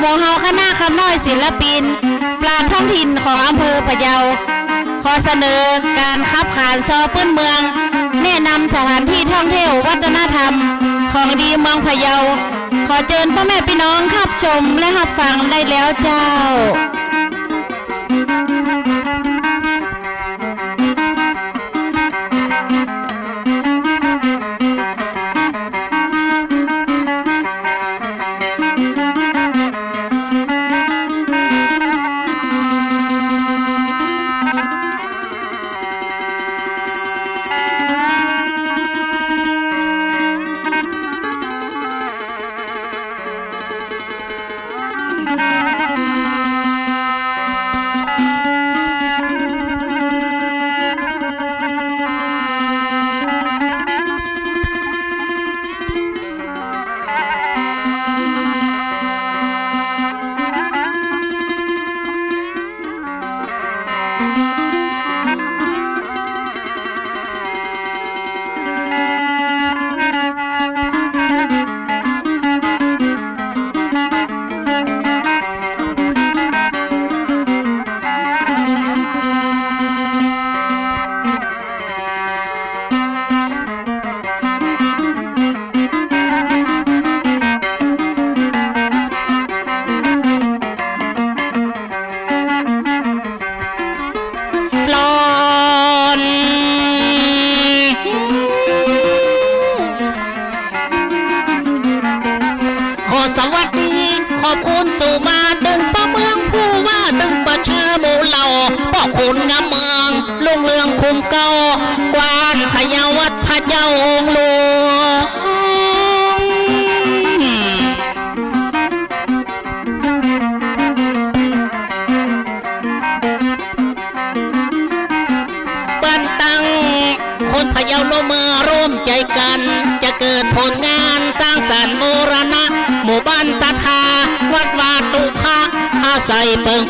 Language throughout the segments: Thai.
หมูเจ้าโมฮาคณะคำน้อยศิลปิน ปราดท้องถิ่นของอำเภอพะเยา ขอเสนอการขับขานซอปื้นเมือง แนะนำสถานที่ท่องเที่ยววัฒนธรรม ของดีเมืองพะเยา ขอเชิญพ่อแม่พี่น้องขับชมและขับฟังได้แล้วเจ้า สวัสดีขอบคุณ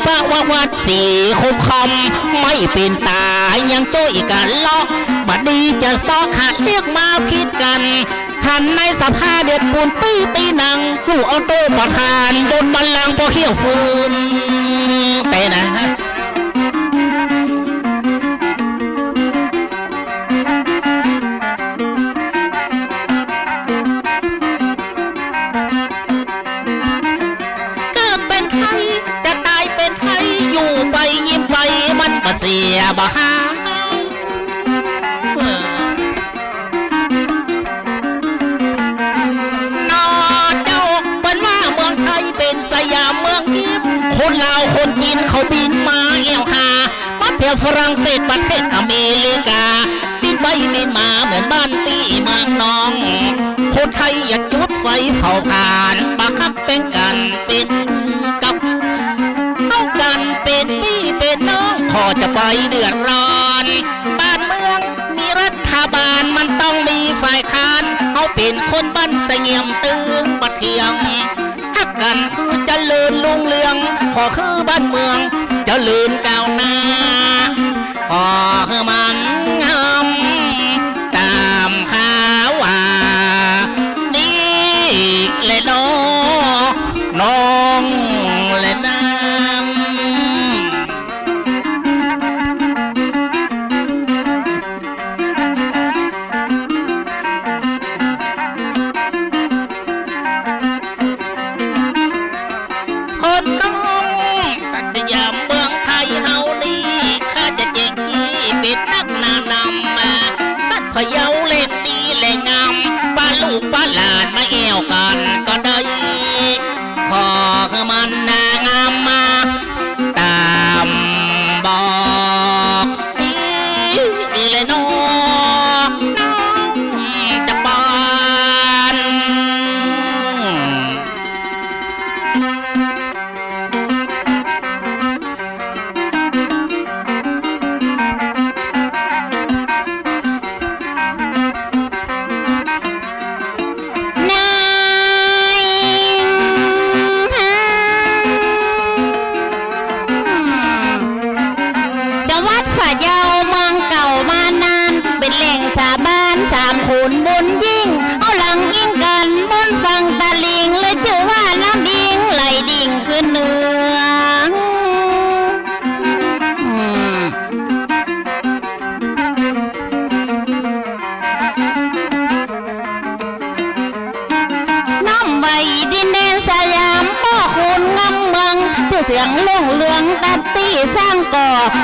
ปิงพระววัดสีคุมคมไม่เป็นตายังโจ้ยกันเลาะบัดดีจะซอกหัดเรียกมาคิดกันทันในสภาเด็ดปูนปี้ตีนังลูกเอาโต้ประทานบนบันลังพอเขี้ยวฟืน เมืองยิ้มคนลาวคนจีนเขาบินมาเอวหาประเทศฝรั่งเศสประเทศอเมริกาบินไปบินมาเหมือนบ้านปีเมืองน้อง คนไทยอยากจุดไฟเผาผ่านบังคับเป็นกัน ไฟเดือดร้อน บ้านเมืองมีรัฐบาลมันต้องมีฝ่ายค้านเขาเป็นคนบ้านเสงี่ยมตื้อปะเทียงฮักกันคือเจริญลุงเลือง ขอคือบ้านเมืองจเจริญก้า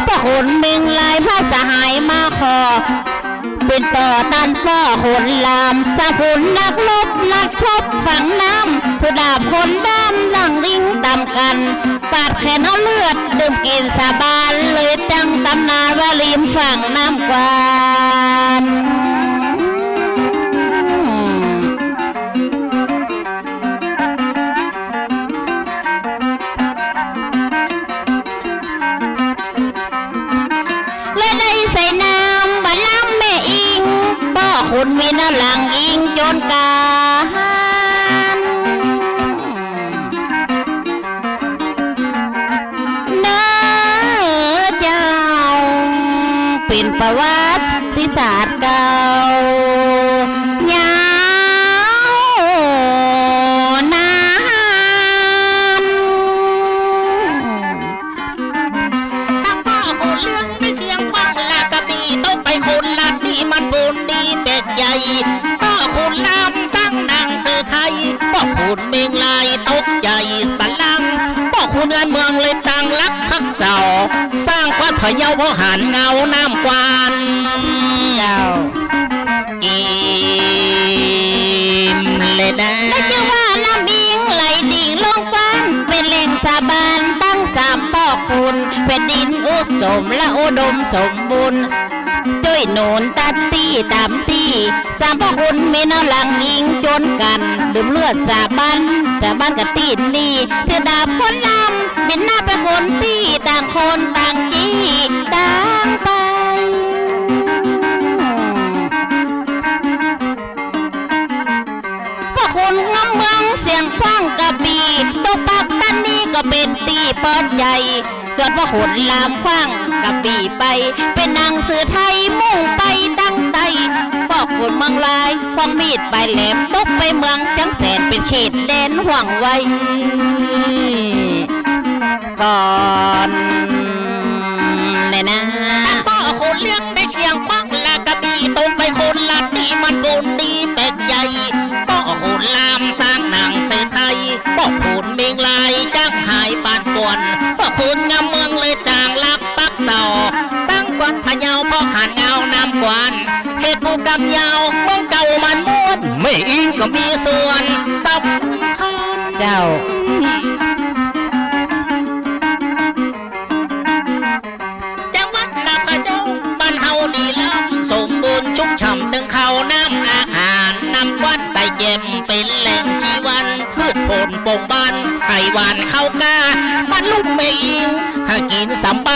พระขุนเมงลายพระสหายมาขอ เป็นต่อตันป้อขนลามสาผุนนักลบนักพบฝังน้ำผู้ดาบคนดำหลังลิงตำกัน ปาดแขนเอาเลือดดื่มกินสาบานเลยตั้งตำนานว่าริมฝั่งน้ำกวาน คุณมีหน้าหลังอิงจนกา ร้าวัดพะเยาพ่อหันเงาน้ำกวานเจ้าอิมเลยนะและชื่อว่าน้ำอิงไหลดิ่งลงกวานเป็นแหล่งสาบานตั้งสามปอกคุณแผ่นดินอุสมและอุดมสมบูรณ์ ยหนุนตัดตี้ตามตี้สามพ่อคุณมีน้ำหลังอิงจนกันดื่มเลือดสาบันสาบันกับตีนลีเธอดาบคนนำบินหน้าไปคนตี้ต่างคนต่างจี้ต่างไปพวกคนงำเมืองเสียงคว้างกระบี่ตกปักด้านนี้ก็เป็นตีเปิดใหญ่ส่วนพวกคนลามคว้าง กระบี่ไป เป็นนางเสือไทยมุ่งไปตั้งไตพวกคนเมืองลายควงมีดไปแหลมตกไปเมืองจังแสนเป็นเขตแดนห่วงไว้ก่อนเลยนะพ่อคนเลี้ยงได้เชียงปักลากระบีตรงไปคนละที่มันบุญดีเป็ดใหญ่พ่อคนลามสร้าง เหตุผู้กำยาวเมืองเก่ามันม้วนไม่อิงก็มีส่วนสำคัญเจ้าจังหวัดลำพะเจ้าบ้านเฮาดีล้ำสมบูรณ์ชุกช่ำตึงเขาน้ำอาหารน้ำวัดใส่เย็มเป็นแหล่งชีวันพืชผลปงบ้านไต้หวานเข้ากาบ้านลุงไม่อิงหากินสำไป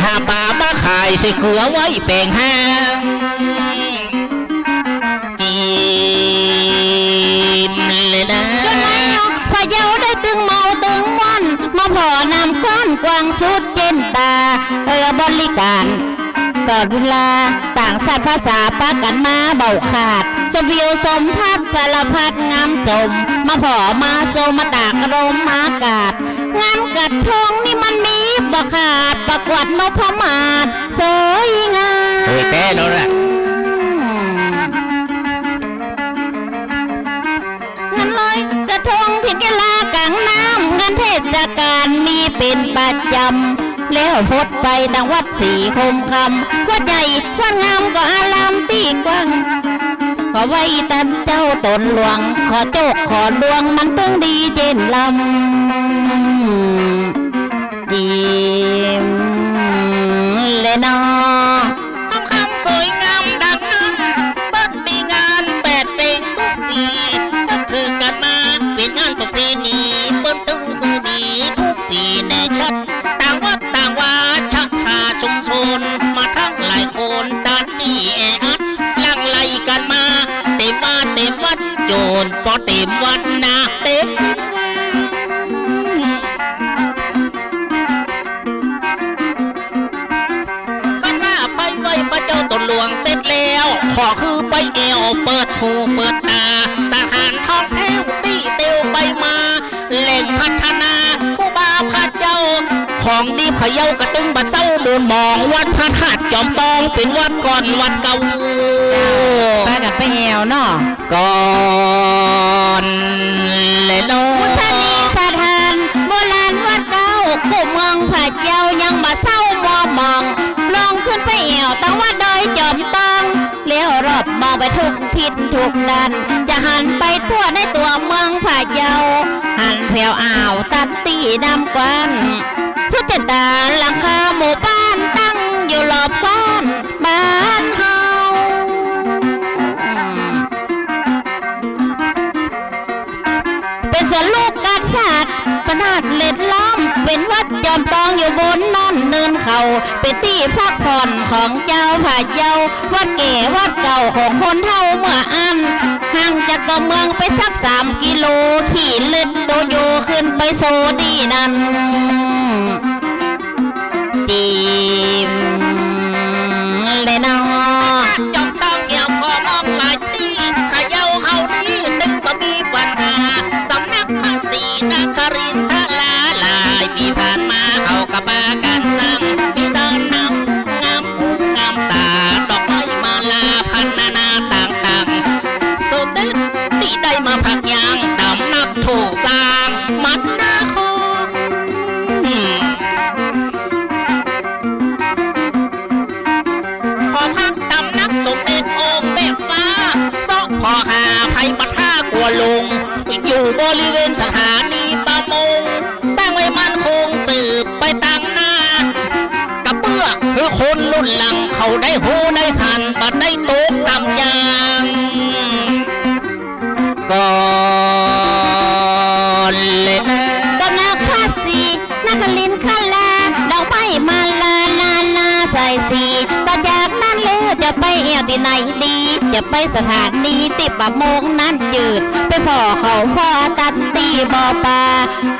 ถ้าป่ามาขายใส่เกลือไว้แปลงห้าง ก้อนกวางสุดเจนตาเออบริการตลอดเวลาต่างชาติภาษาปากันมาเบาขาด สวิวสมทัศน์สารพัดงามสม มาพอมาโซมาตากรมอากาศ งานกัดทองนี่มันมีบ่ขาดประกวดนพมาศสวยงามสวยแท้แล้วล่ะ เป็นประจำ แล้วพดไปดังวัดสีคมคำวัดใหญ่วัดงามก็อารามตีกว้างขอไว้ตันเจ้าตนหลวง ขอโจกขอดวงมันเพิ่งดีเจนลำดี โจรพอเต็มวัดนาเต็มก็หน้าไปไว้พระเจ้าตนหลวงเสร็จแล้ว ขอคือไปเอวเปิดหูเปิดตาสถานท่องเที่ยวตีเตียวไปมาแหล่งพัฒนาผู้บาพระเจ้า ของดีพะเยากระตึงบัดเศร้ามูลมอง วัดพระธาตุจอมตองเป็นวัดก่อนวัดเก่า แหวเนาะก่อนเลยลงพุทธนีสถานโบราณวัดเก้าผู้เมืองผาเจ้ายังมาเศร้ามัวมองลองขึ้นไปแหวตั้งวัดดอยจอมต้งแล้วรอบมองไปทุกทิศทุกด้านจะหันไปทั่วในตัวเมืองผาเจ้าหันแถวอ่าวตัดตีดำกวนชุดเต็ดตาหลังคาหมู่บ้านตั้งอยู่รอบบ้านบ้านเฮา เป็นวัดจอมตองอยู่บนนอนเนินเขาเป็นที่พักผ่อนของเจ้าผาเจ้า วัดเก๋วัดเก่าของคนเท่าเมื่ออันห่างจากตัวเมืองไปสักสามกิโลขี่เล็ดโดโยขึ้นไปโซดีนั่น จะไปเอวที่ไหนดีจะไปสถานีติดประมงนั้นจืด ไปพ่อเขาพ่อตัดตีบ่อปลา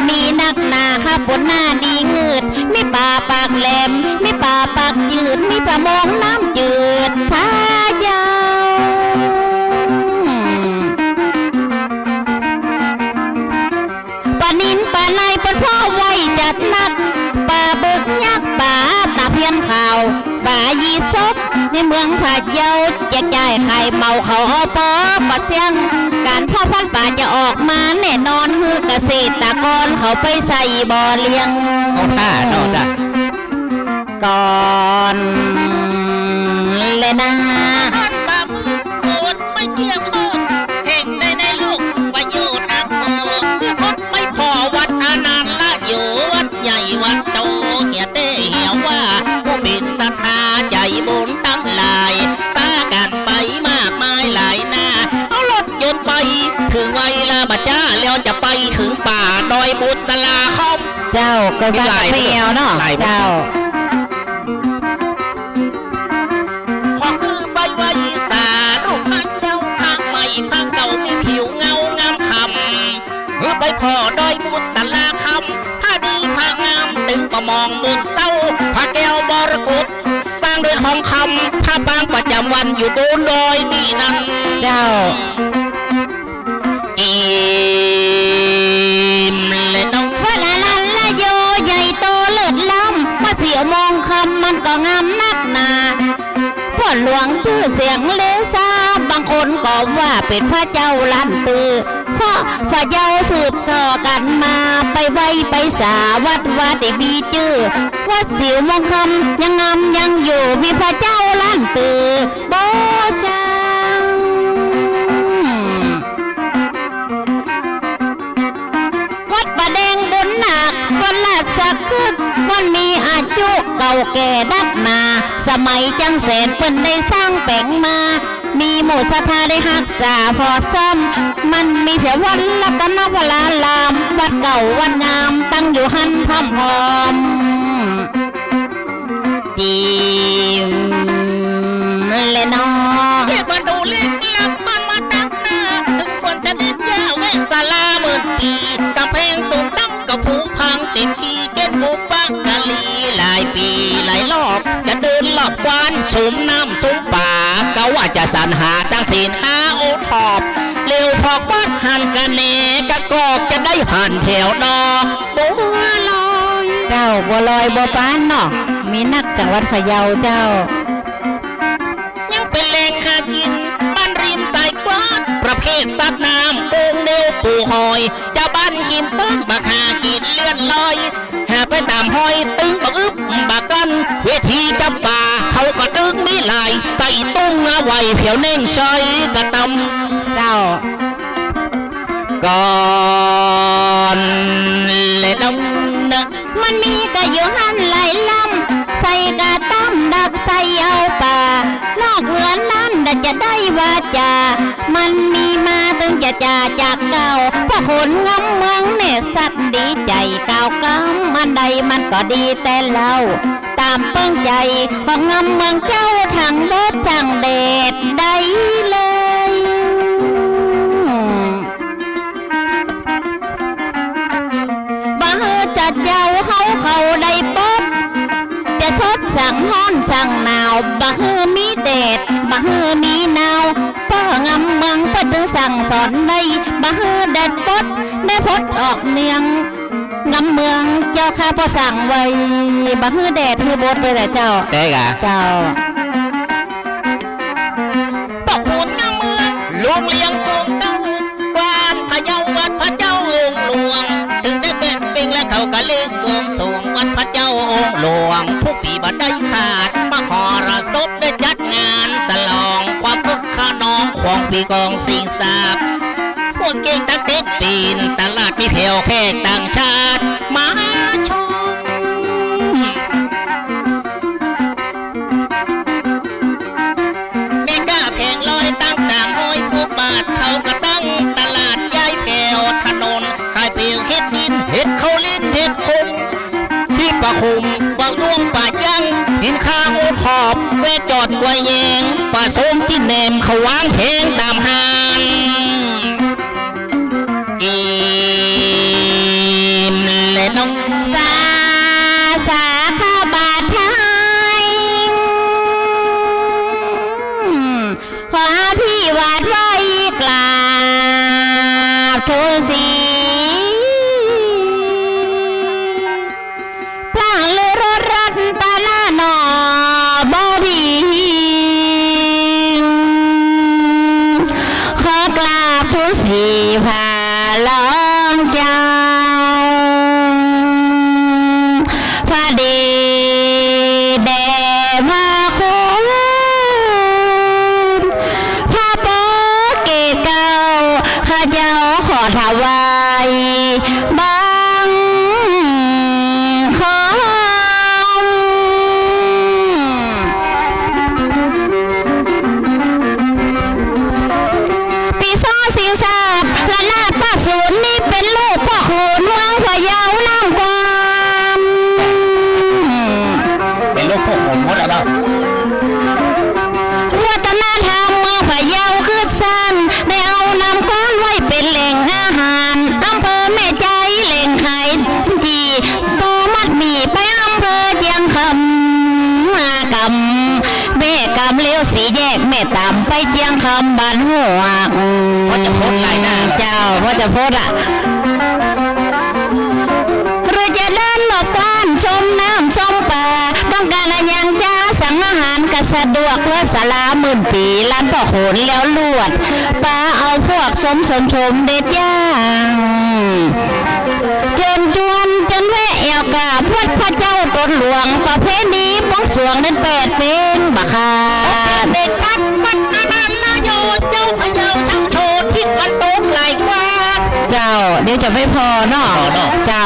มีนักนาขับบนหน้าดีเงืดมีป่าปากแหลมมีป่าปากยืดมีประมงน้ำจืดท่า บในเมืองผาดเยาแจกจ่ายไข่เมาเขาเอาปอปะเชียง การพ่อพันธุ์ป่าจะออกมาแน่นอนคือเกษตรกรเขาไปใส่บ่อเลี้ยงเอาท่าเนาะจ้ะก่อน ดอยบุษลาคอมเจ้าก็ว่าหลายไปเอวเนาะหลายเจ้าพอคือใบไว้สารูปพันเจ้าพักใหม่พักเก่ามีผิวเงางามคำเมื่อไปพอดอยบุญสลาคำผ้าดีผ้างามตึงประมองบนเศร้าผ้าแก้วบรกุฎสร้างด้วยทองคำผ้าบางประจำวันอยู่บนดอยนี่นั่นเจ้า หลวงชื่อเสียงเลซาบางคนก็ว่าเป็นพระเจ้าลันตือเพราะพระเจ้าสืบต่อกันมาไปไว้ไปสาวัดวัดได้มีจื้อวัดเสียวมงคำยังงามยังอยู่มีพระเจ้าลันตือโบชังวัดประแดงบนหนักวันลาดสักคึกวันมีอายุเก่าแก่ดัก สมัยจังแสนเปิ้นได้สร้างแป่งมา มีหมู่ศรัทธาได้หักษาพอซ่อม มันมีเพียวันละกันนวลาลาม วัดเก่าวัดงามตั้งอยู่หันพร่ำพร้อมจีมเลนอ อบกวานสุมน้ำสุมป่าก็ว่าจะสรรหาตั้งศีลหาโอทอบเร็วพอกวัดหันกันเนกะกอกจะได้หันแถวดอกบัวลอยเจ้าบัวลอยบัวปานเนาะมีนักจังหวัดพะเยาเจ้า ยังเป็นแหล่งหากินบ้านริมสายกวาดประเภทสัตว์น้ำปูงเนวปูหอยเจะบ้านกินป้องบักหากินเลื่อนลอยหาไปตามหอยตึงบักอึบบักกันเวทีจับป่าเขาก็ตึงมีห ลาย ใส่ตุ้งเอาไหวเผียวเน่งซอยกระตเจ้าำก่อนเลยน้ำนะมันมีกะอยู่หันไหลลำใส่กะตั้มดักใส่เอาป่านอกเหนือนั้นดัจะได้วาจามันมีมาตึงจะจ่าจากเก่าพระคนงำเมืองเนสัตว์ดีใจเก่ากำมันใดมันก็ดีแต่เราตามเปิ้งใจของงำเมืองเจ้าทางรถทางเดดได้เลยบ่เฮจัดเยาเขาเขาได้ปดจะสดสั่งฮ้อนสั่งหนาวบ่เฮมีแดดบ่เฮมีหนาวป้องำเมืองเปิดถึงสั่งสอนได้บ่เฮอแดดปดได้พดออกเนียง งำเมืองเจ้าข้าพอสั่งไว้บ่เฮอแดดคือบดเลยแหละเจ้าได้กะเจ้าปอกคูนน้ำเมืองลุงเลี้ยงคงเก้ากวานพะเยาวัดพระเจ้าองค์หลวง ถึงได้เป็นปิงและเขาก็เลือกบวงสรวงวัดพระเจ้าองค์หลวงทุกปีบัดได้ขาดมาขอระศพได้จัดงานสลองความคึกขนองของปีกองสิงสาบพ วกเก่งตักเต้นปีนตลาดมีเพลวแขกต่างชาติมาชมแม่ก้าแผงลอยตั้งต่างห้อยผู้บาทเขาก็ตั้งตลาดย้ายแผ่วถนนขายเปลียวเฮ็ดดินเฮ็ดเขาเล่นเฮ็ดคงที่ประคุมบางดวงป่ายังหินข้างโอขอบแวะจอดกวยแยงป่าส้มที่แนมเขาวางเพลงตาม ว่าจะโพสต์อะหรือจะเดินหลบบ้านชมน้ำชมป่า ต้องการอะไรอย่างจ้าสั่งอาหารก็สะดวกเพื่อสลาหมื่นปีร้านพ่อโขนแล้วลวดป้าเอาพวกสมสมชมเด็ดย่างเจิญจวนจนแวะเอวกาบวัดพระเจ้าตนหลวงประเพณีบวงสวงนั้นแปดเป็นบักคา ดี๋ยวจะไม่พอเนาะพอเนาะ เจ้า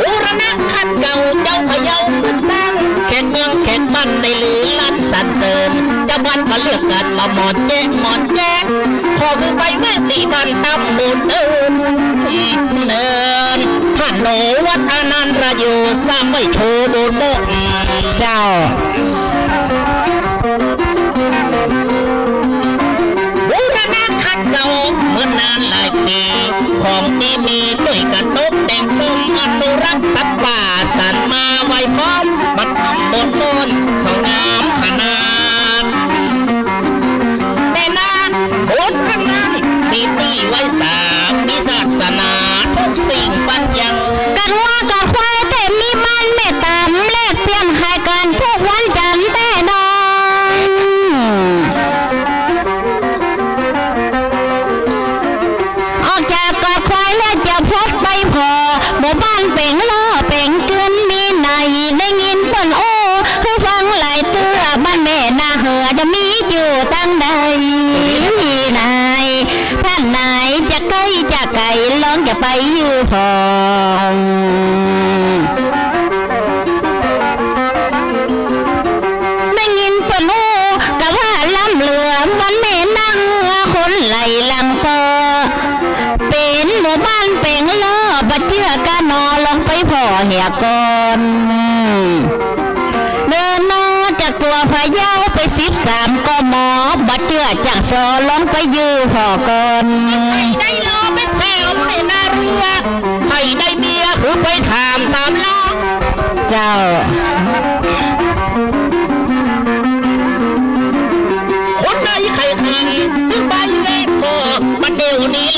บูรณะขัดเก่าเจ้าพะเยาขึ้นสร้างแขกเมืองแขกบ้านได้ลือลั่นสรรเสริญเจ้าบ้านก็เลือกกันมาหมอนแจ้งหมอนแจ้งขอคือไปแม่ตีบ้านตำบุญเดินอีกเนินท่านโหนวัดอนันต์ระโยสร้างไว้โชว์โดนโมกเจ้า สัตว์ป่าสัตว์มาไว้พร้อมบัดทำบนโนนของ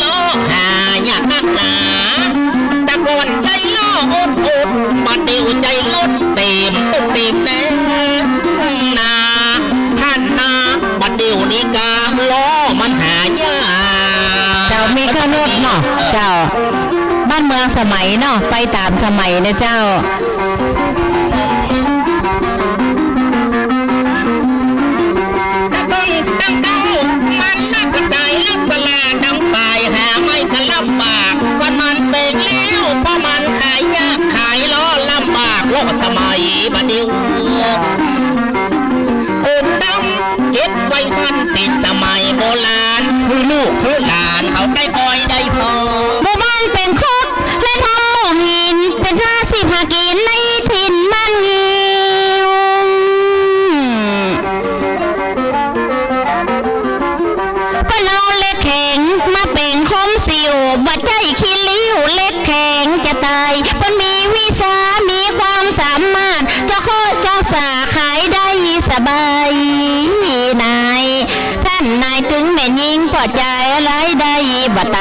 ล้อหาอยากนักหนาแต่ก่อนใจล้ออดอดมาเดียวใจลดเต็มตุกเต็มแน่นาท่านนาบัดเดี๋ยวนี้กาล้อมันหายากเจ้ามีขนุนเนาะเจ้า บ้านเมืองสมัยเนาะไปตามสมัยนะเจ้า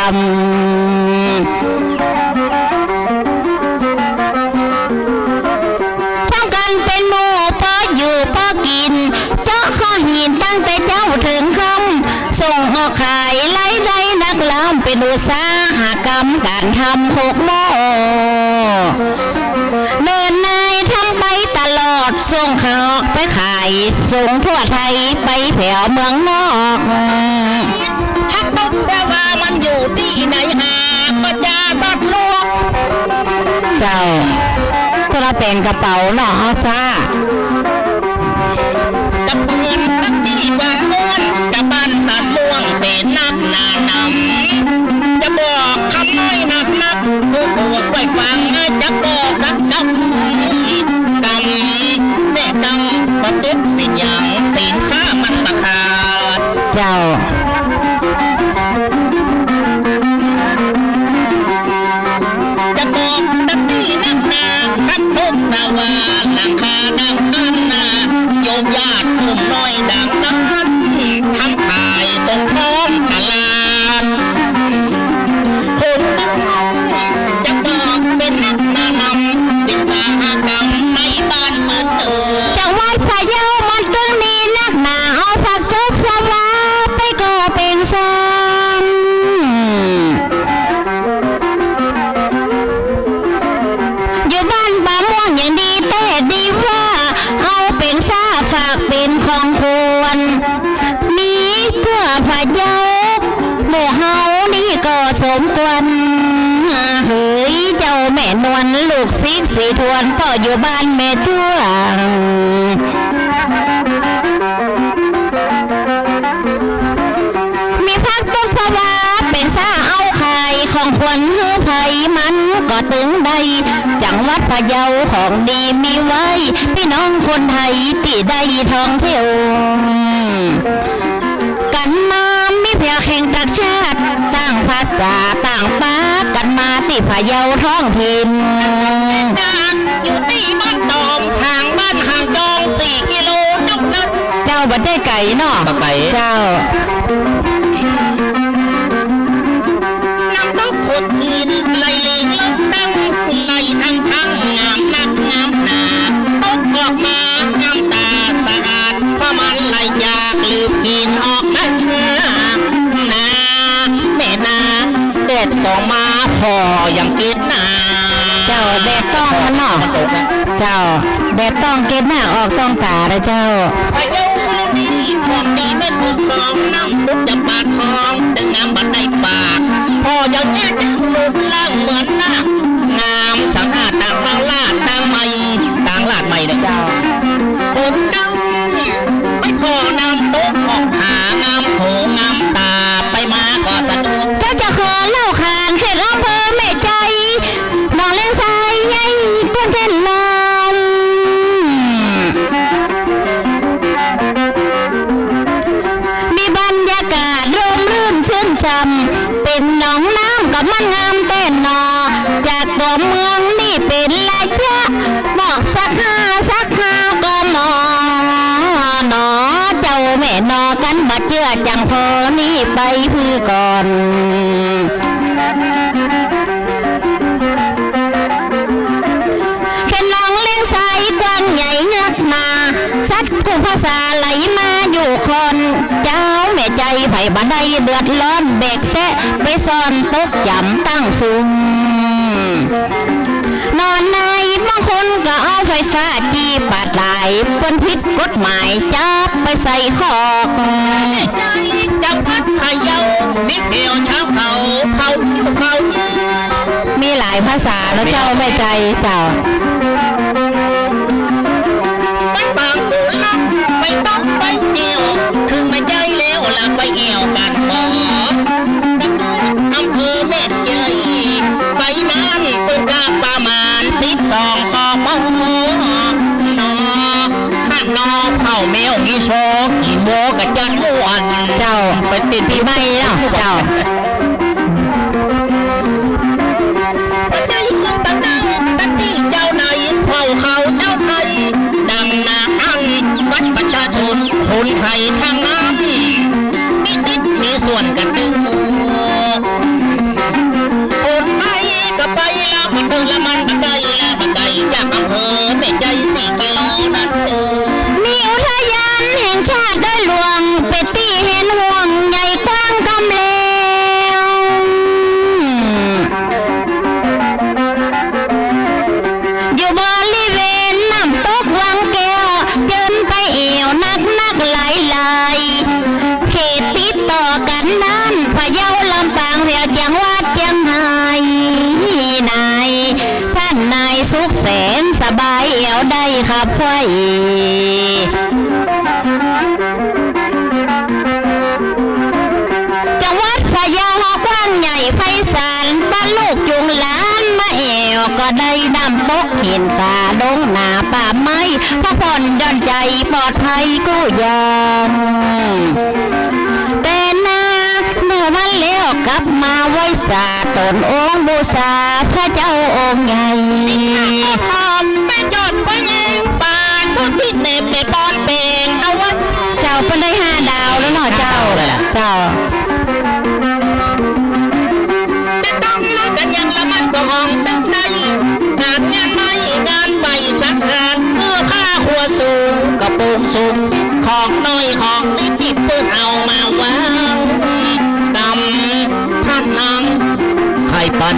พร้อมกันเป็นหมู่พออยู่พอกินเจาะข้อหินตั้งแต่เจ้าถึงคำส่งออกขายไล่ได้นักล้ำเป็นอุตสาหกรรมการทำหกโมอเดินนายทำไปตลอดส่งเขาไปขายส่งทั่วไทยไปแผ่วเมืองนอก กราเป็นกระเป๋าเนาะฮอซ่าจะเปือนตั้งที่บางม้วนจะบ้านสัตว์ม่วงเป็นนักหนานำจะบอกคำน้อยนักนักผู้ปวดไว้ฟังจะบ กซิกสีทวนก็อยู่บ้านแม่ทั่วมีพักต้นสวาเป็นซ่าเอาไข่ของขวัญเฮือไผมันก็ตึงใดจังหวัดพะเยาของดีมีไว้ พี่น้องคนไทยตีได้ท่องเที่ยวกันมามีเพียแห่งต่างชาติต่างภาษาต่างป้ากันมาติพะเยาท้องถิ่น ก่เนาะบ่ไก่เจ้าน้ำต้องขุดหินไหลเลงลงตั้งไหลทั้งทั้งงามนักงามหนาตกออกมางามตาสะอาดเพราะมันไหลจากลืมหินออกนะนาแม่นาเด็ดสองมาพอยังกินนาเจ้าแดดต้องมันเนาะตกนะเจ้าแดดต้องเก็บหน้าออกต้องตาเลยเจ้าพายุนี้ ขอมดีไม่ถูกของน้ำงปุ๊บจะปาดทองดึงงามบัดในปากพออย่างนี้จะลูกร่างเหมือนหน้างามสะอาดต่างล่าต่างใหม่ต่างลาดใหม่นะเจ้า สัตว์กูภาษาไหลมาอยู่คน เจ้าแม่ใจไผ่บันไดเดือดร้อนเบกแซะไปซ่อนตุ๊กจำตั้งซุ่มนอนในบางคนก็เอาไฟฟ้าจีปาดไหลเปิ้นพิษกฎหมายจับไปใส่คอกจับพัดพายานิเดียวช้าเผาเผาามีหลายภาษาแล้วเจ้าแม่ใจเจ้า 你可以看 นองค์บูชาพระเจ้าองค์ใหญ่จิทำเป็นยอดพระยิงป่าสุดที่เต็มไปปอนเปงเอาวัดเจ้าเป็นได้ห้าดาวแล้วหน่อเจ้าเจ้าจะต้องรู้กันยังละมันก็มองตั้งใจงานงานไม่งานใหม่สักงานเสื้อผ้าขัวสูงกระโปรงสูงของน้อยของ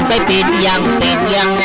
ไปปิดยังปิดยัง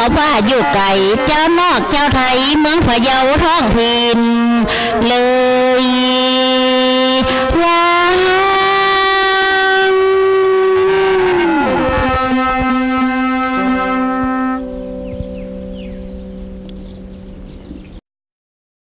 เขาผ้าอยู่ไกลเจ้านอกเจ้าไทยเมืองพะเยาท้องถิ่นเลย